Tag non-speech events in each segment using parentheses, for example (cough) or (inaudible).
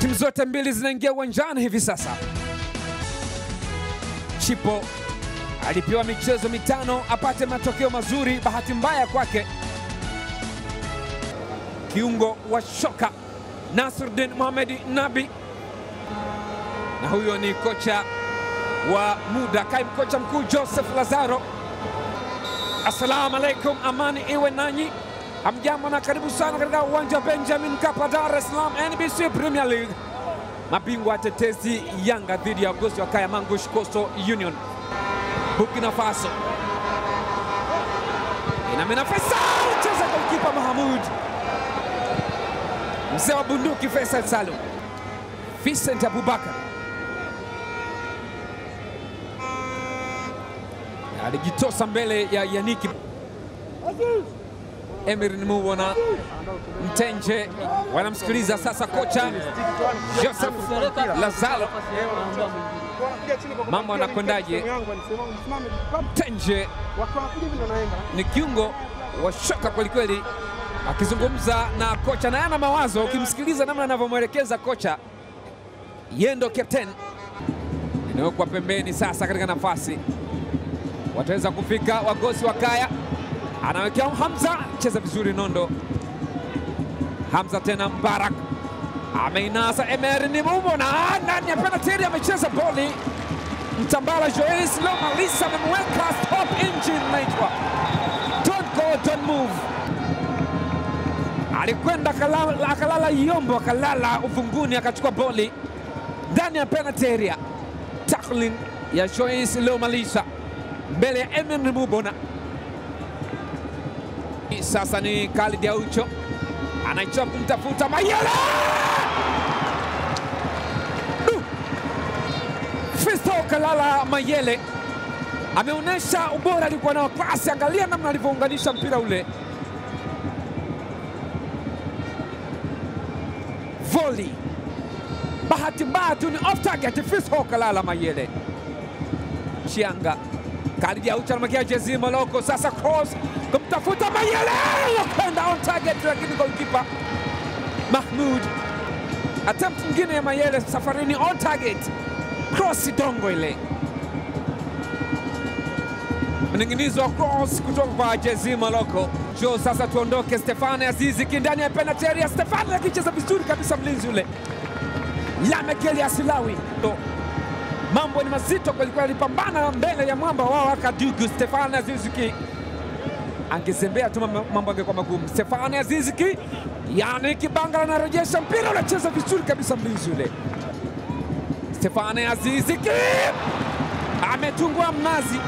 Timu zote mbili zinaingia uwanjani hivi sasa. Chipo alipewa michezo mitano apate matokeo mazuri. Bahati mbaya kwake, kiungo wa shoka Nasruddin Mohamed Nabi, na huyo ni kocha wa muda, kaimu kocha mkuu Joseph Lazaro. Assalamu alaikum, amani iwe nanyi. Hamjambo na karibu sana katika uwanja wa Benjamin Mkapa, Dar es Salaam, NBC Premier League. Mabingwa watetezi Yanga dhidi ya Agosti wa Kaya Mangush Coastal Union. Burkina Faso. Inamena Faisal, cheza golkipa Mahamud, mzee wa bunduki Faisal Salum, Vincent Abubakar. Alijitosa mbele ya Yaniki Emir Nimuwona Mtenje wanamsikiliza sasa kocha Joseph Lazaro, mambo anakwendaje? Mtenje ni kiungo wa shoka kwelikweli, akizungumza na kocha na yana mawazo. Ukimsikiliza namna anavyomwelekeza kocha, yeye ndo captain. Inawekwa pembeni sasa katika nafasi, wataweza kufika wagosi wa Kaya anawekea Hamza, cheza vizuri Nondo. Hamza tena Mbarak ameinasa ni mumo na ndani ya penalty amecheza boli Mtambala Joyce Lomalisa amemweka stop engine naitwa don't go don't move, alikwenda akalala, akalala yombo akalala uvunguni akachukua boli ndani ya penalty area. Tackling ya Joyce Lomalisa mbele ya Emer Nimubona. Sasa ni Khalid Aucho anaichua kumtafuta Mayele. Fisto Kalala Mayele ameonyesha ubora alikuwa nao pasi. Angalia namna alivyounganisha mpira ule, voli. Bahati mbaya tu ni off target. Fisto Kalala Mayele Chianga Khalid Aucho anamwekea jezi Moloko, sasa cross kumtafuta Mayele kwenda on target, lakini goalkeeper Mahmud. Attempt nyingine ya Mayele safarini on target, cross dongo ile, mning'inizo wa cross kutoka kwa jezi Maloko. Jo, sasa tuondoke. Stefane Azizi kindani ya penalty area. Stefane akicheza vizuri kabisa, mlinzi ule Lamekeli Asilawi. Lawi mambo ni mazito kwelikweli, alipambana mbele ya mwamba wao akadugu Stefane Aziziki angezembea tu mambo angekuwa magumu. Stefano Aziziki, yani Kibanga anarejesha mpira, unacheza vizuri kabisa mlinzi yule. Stefano Aziziki ametungua mnazi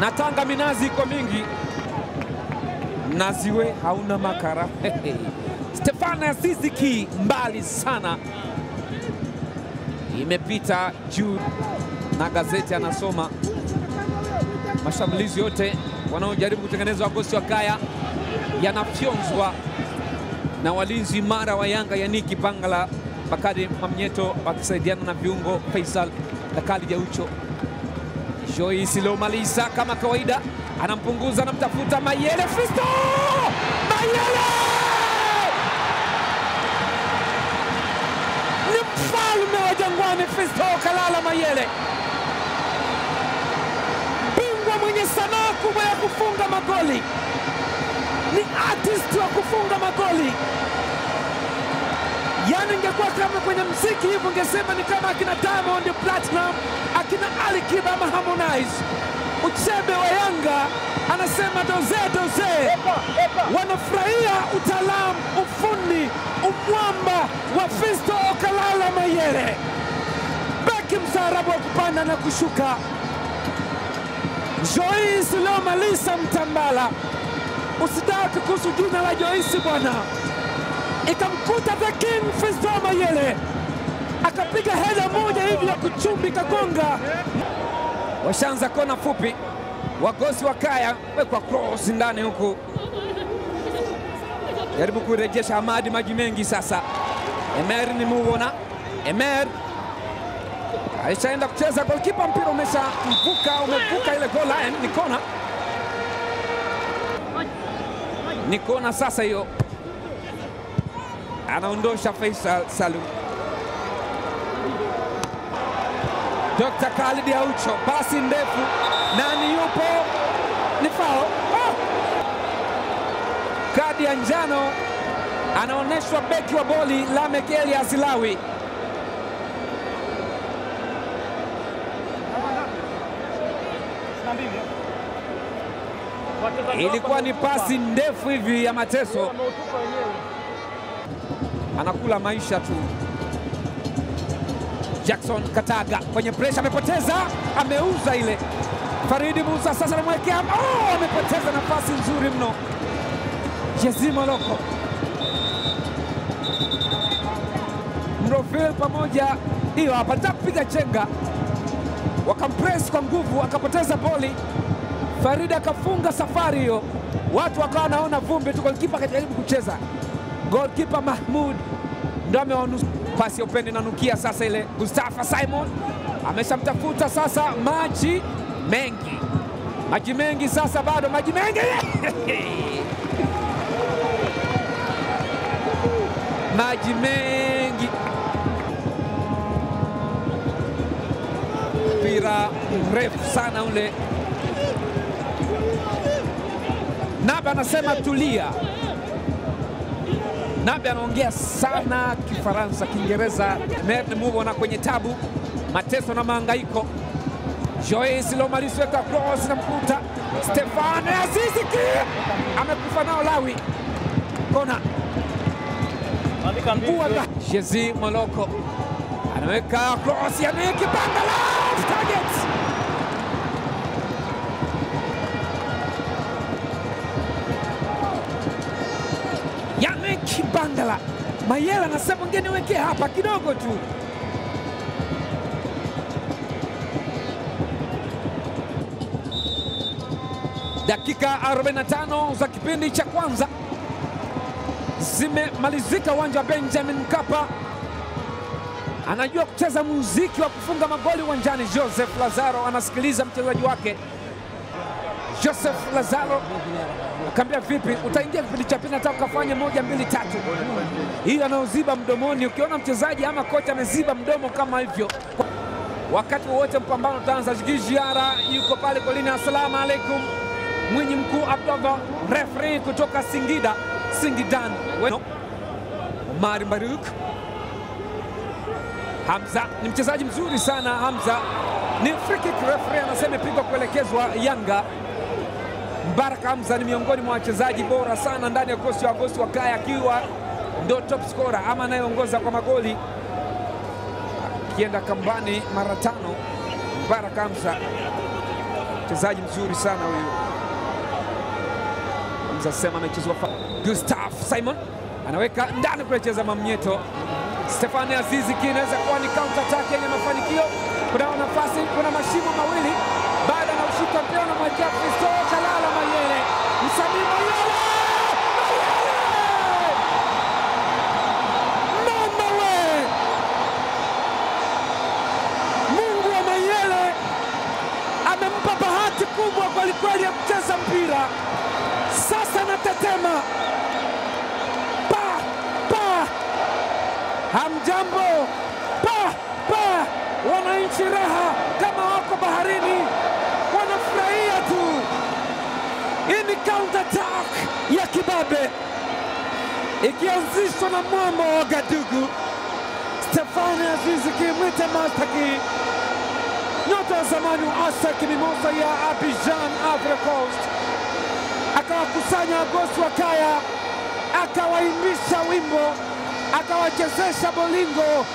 na Tanga, minazi iko mingi, mnaziwe hauna makara. (laughs) Stefano Aziziki mbali sana imepita juu na gazeti anasoma mashambulizi yote wanaojaribu kutengeneza wagosi wa Kaya yanafyonzwa na walinzi imara wa Yanga Yaniki Bangala Bakari Mamnyeto wakisaidiana na viungo Faisal na Jaucho. Aucho. Joyce Lomalisa kama kawaida anampunguza, anamtafuta Mayele. Fisto Mayele ni mfalme wa Jangwani. Fisto Kalala Mayele mwenye sanaa kubwa ya kufunga magoli, ni artist wa kufunga magoli. Yani ingekuwa kama kwenye mziki hivi, ungesema ni kama akina Diamond Platinum, akina Ali Kiba ama Harmonize. Uchebe wa Yanga anasema doze doze, wanafurahia utaalamu, ufundi, umwamba wa Fisto Okalala Mayele, beki msaarabu wa kupanda na kushuka. Joyce Lomalisa Mtambala, usitaki kuhusu jina la Joyce bwana, ikamkuta the king Fisto Mayele, akapiga heda moja hivi ya kuchumbi kagonga. Washaanza kona fupi, wagosi wa Kaya wekwa cross ndani huku, jaribu kurejesha Hamadi maji mengi. Sasa. Emer ni muona. Emer alishaenda kucheza, golkipa mpira umesha mvuka, umevuka ile goal line, ni kona, ni kona sasa hiyo. anaondosha Faisal Salum. Dr. Khalid Aucho, basi ndefu, nani yupo? Ni fao. Oh! Kadi ya njano anaonyeshwa beki wa boli Lamek Elias Lawi. Ilikuwa ni pasi ndefu hivi ya mateso, anakula maisha tu. Jackson Kataga kwenye presha, amepoteza, ameuza ile. Faridi Musa sasa anamwekea, oh, amepoteza nafasi nzuri mno. Jezi Moloko Mrofil pamoja, hiyo hapa nataka chenga, wakampress kwa nguvu, akapoteza boli. Faridi akafunga safari hiyo, watu wakawa wanaona vumbi tu, golikipa akajaribu kucheza. golikipa Mahmud ndo amewanusu. Pasi ya upende inanukia sasa, ile Mustafa Simon ameshamtafuta sasa, maji mengi, maji mengi sasa, bado maji mengi (laughs) maji mengi, mpira mrefu sana ule. Nabe anasema tulia. Nabe anaongea sana Kifaransa, Kiingereza, merne muvona kwenye tabu, mateso na mahangaiko. Joyce Lomalisweka cross na mkuta Stefano Azizi amekufa nao Lawi kona Jezi Moloko anaweka cross ya Nick Bangala target. Yannick Bangala Mayela anasema ngeniwekee hapa kidogo tu. Dakika 45 za kipindi cha kwanza zimemalizika uwanja wa Benjamin Mkapa. Anajua kucheza muziki wa kufunga magoli uwanjani. Joseph Lazaro anasikiliza mchezaji wake. Joseph Lazaro akaambia, vipi, utaingia kipindi cha pili, nataka ukafanye moja mbili tatu. Hiyo anaoziba mdomoni. Ukiona mchezaji ama kocha ameziba mdomo kama hivyo, wakati wowote mpambano utaanza. Jiara yuko pale golini. Assalamu alaikum. Mwinyi mkuu Abdallah, referee kutoka Singida Singidan. Omar Baruk Hamza ni mchezaji mzuri sana. Hamza ni free kick, referee anasema ipigwa kuelekezwa Yanga. Mbaraka Hamza ni miongoni mwa wachezaji bora sana ndani ya kosi wa Agosti Wakaya, akiwa ndo top scorer ama anayeongoza kwa magoli akienda kambani mara tano. Mbaraka Hamza mchezaji mzuri sana huyu. Hamza sema amechezwa Gustav Simon anaweka ndani kulecheza mamnyeto. Stefani Azizi Ki inaweza kuwa ni counter attack yenye mafanikio. Kuna nafasi, kuna mashimo mawili baada na ushika mpira na mwekea Kristo Kalala Mayele, msanii Mayele, mama we, Mungu wa Mayele amempa bahati kubwa kwelikweli ya kucheza mpira. Natetema pa pa, hamjambo? Pa pa, wananchi raha kama wako baharini, wanafurahia tu. Hii ni counter attack ya kibabe ikianzishwa na mwamba wa Gadugu. Stefani Azizi Kimwite Mastaki, nyota wa zamani wa ASEC Mimosa ya Abidjan, Ivory Coast akawakusanya wagosi wa kaya, akawaimbisha wimbo, akawachezesha bolingo,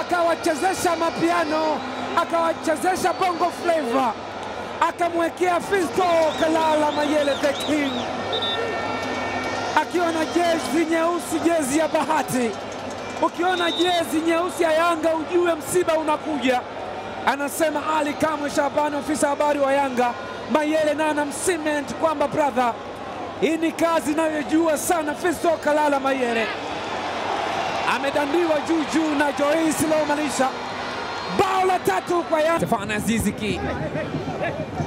akawachezesha mapiano, akawachezesha bongo flava, akamwekea Fisto Kalala Mayele the King akiwa na jezi nyeusi, jezi ya bahati. Ukiona jezi nyeusi ya Yanga ujue msiba unakuja. Anasema Ali Kamwe Shabani, ofisa habari wa Yanga. Mayele naye anamsiment kwamba brother, hii ni kazi inayojua sana. Fisto Kalala Mayele amedandiwa juu juu na Joyce Lomalisha. bao la tatu kwa Yanga. Stefan Aziziki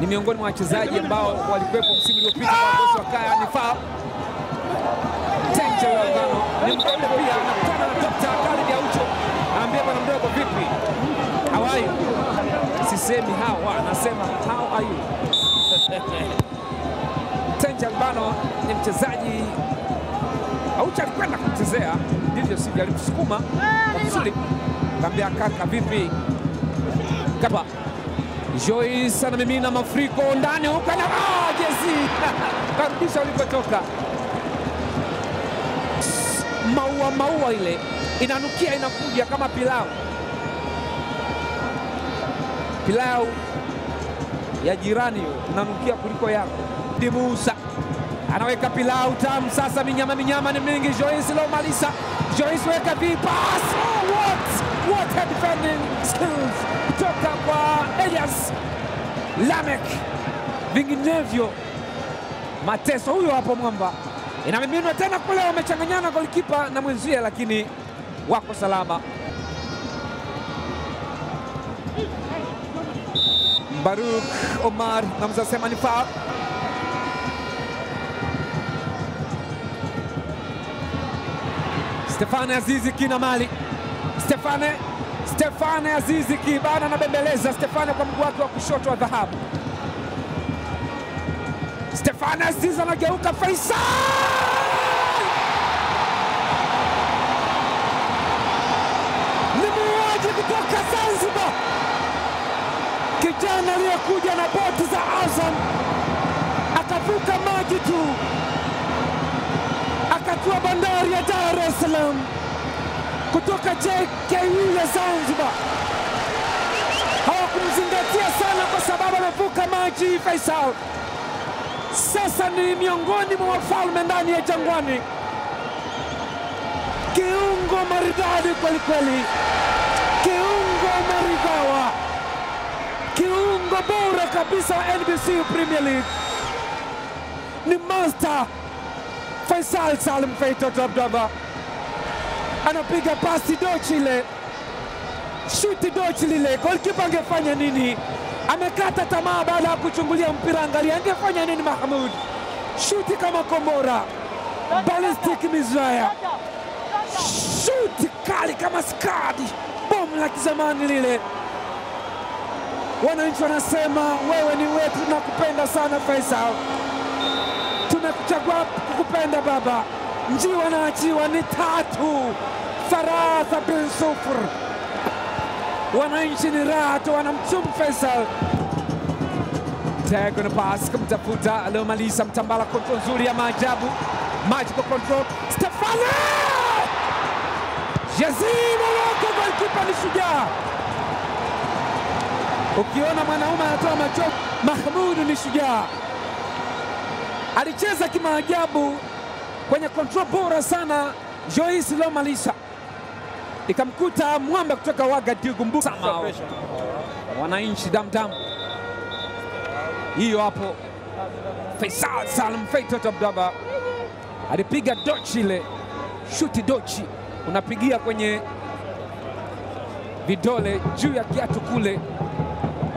ni miongoni mwa wachezaji ambao walikuwepo msimu uliopita kwa Agosti Wakaya. Ni foul Tenje Lagano ni mgonde pia, anakutana na Dr. Khalid Aucho, anaambia bwana mdogo, vipi, how are you? Sisemi hawa, anasema how are you? (laughs) Tenje Albano ni mchezaji Aucha alikwenda kumchezea, ndivyo sivyo, alimsukuma msuli, kaambia kaka, vipi? Kapa Joyce na mafuriko ndani huko na ah, jezi. (laughs) Karudisha ulipotoka. Maua maua ile inanukia, inakuja kama pilau, pilau ya jirani unanukia kuliko yako. Di Musa anaweka pilau tamu sasa, minyama minyama ni mingi. Joyce Lomalisa, Joyce weka vipas. Oh, what what a defending skills kutoka kwa Elias Lamek, vinginevyo mateso. Huyo hapo mwamba, inamiminwa tena kule, wamechanganyana golikipa na mwenzie, lakini wako salama. Baruk Omar namza sema ni foul. Stefane Aziziki na mali Stefane Stefane Aziziki bado anabembeleza Stefane kwa mguu wake wa kushoto wa dhahabu. Stefane Azizi anageuka, Faisal ni muuaji kutoka Zanzibar, kijana aliyokuja na boti za Azam. Akavuka maji tu. Akatua bandari ya Dar es Salaam. Kutoka JKU ya Zanzibar. Hawakumzingatia sana kwa sababu amevuka maji. Faisal. Sasa ni miongoni mwa wafalme ndani ya Jangwani, kiungo maridadi kweli kweli, kiungo maridhawa, kiungo bora kabisa wa NBC Premier League, ni master Faisal Salim Feito Dabdaba, anapiga pasi dochi ile, shuti dochi lile, golikipa angefanya nini? Amekata tamaa baada ya kuchungulia mpira, angalia angefanya nini Mahmud? Shuti kama kombora, ballistic mizraya, shuti kali kama skadi, bomu la kizamani lile. Wananchi wanasema wewe ni wetu, tunakupenda sana Faisal, tunakuchagua kukupenda baba. Njiwa wanaachiwa ni tatu thalatha bin sufur. Wananchi ni raha tu, wanamchum Faisal. na pass kumtafuta aliyomaliza Mtambala, kontrol nzuri ya maajabu, magical control. Stefano Yazini wako golkipa ni shujaa. Ukiona mwanaume anatoa machozi, Mahmud ni shujaa, alicheza kimaajabu kwenye control bora sana. Joyce Lomalisa ikamkuta mwamba kutoka Wagadugu mbu Wananchi damdam hiyo hapo. Faisal Salum Feitoto Tabdaba alipiga dochi ile, shuti dochi, unapigia kwenye vidole juu ya kiatu kule,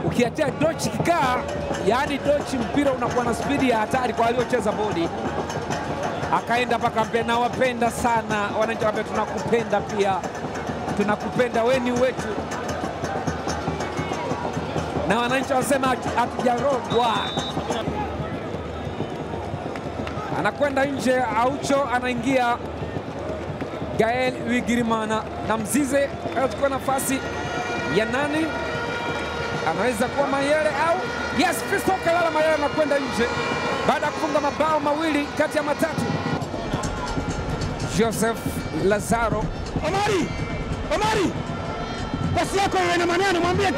ukiatia dochi kikaa, yaani dochi, mpira unakuwa na spidi ya hatari kwa aliocheza bodi. Akaenda mpaka mpe, nawapenda sana. Wananchi, wambia tunakupenda pia, tunakupenda weni wetu, na wananchi wanasema hatujarogwa. Anakwenda nje, Aucho anaingia, Gael Wigirimana na Mzize anachukua nafasi ya nani, anaweza kuwa Mayele au yes, Fisto Kalala Mayele anakwenda nje baada ya kufunga mabao mawili kati ya matatu. Joseph Lazaro Omari, Omari, pasi yako ina maneno, mwambie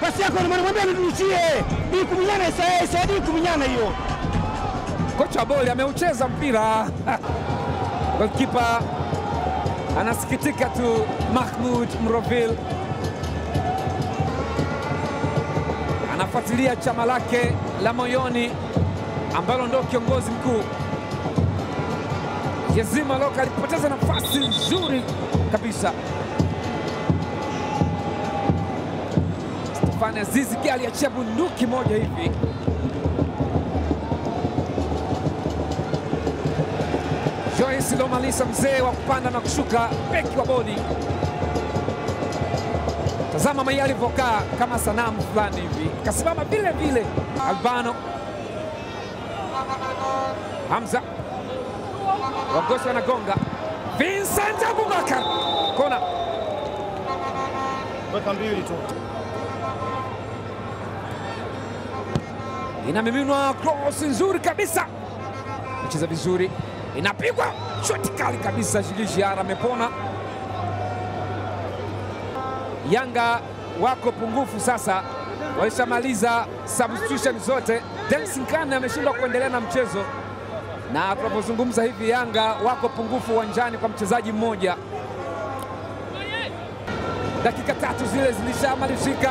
pasi yako ina maneno, mwambie nirushie. Ni kuminyana isa isaidi kuminyana hiyo. kocha boli ameucheza mpira (laughs) golkipa anasikitika tu. Mahmud Mrovil anafuatilia chama lake la moyoni ambalo ndio kiongozi mkuu Yazima Loka alipoteza nafasi nzuri kabisa. Stefani Azizi pia aliachia bunduki moja hivi, Joyce Lomalisa, mzee wa kupanda na kushuka, beki wa bodi. Tazama Mai alivyokaa kama sanamu fulani hivi, kasimama vile vile. Albano. Hamza. Wagosi wanagonga, Vincent Abubakar. Kona, Weka mbili tu. inamiminwa cross nzuri kabisa, nacheza vizuri, inapigwa. Shoti kali kabisa. shigishi Ara amepona. Yanga wako pungufu sasa, walishamaliza substitution zote. Delsin Kane ameshindwa kuendelea na mchezo, na tunapozungumza hivi Yanga wako pungufu uwanjani kwa mchezaji mmoja. Dakika tatu zile zilishamalizika,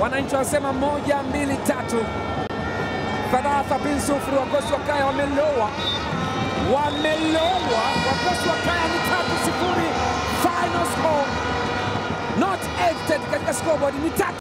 wananchi wanasema moja mbili tatu. Fadhafa bin Sufuri, wagosi wa Kaya wamelowa, wamelowa. Wagosi wa Kaya ni tatu sifuri, final score not edited katika scoreboard ni tatu.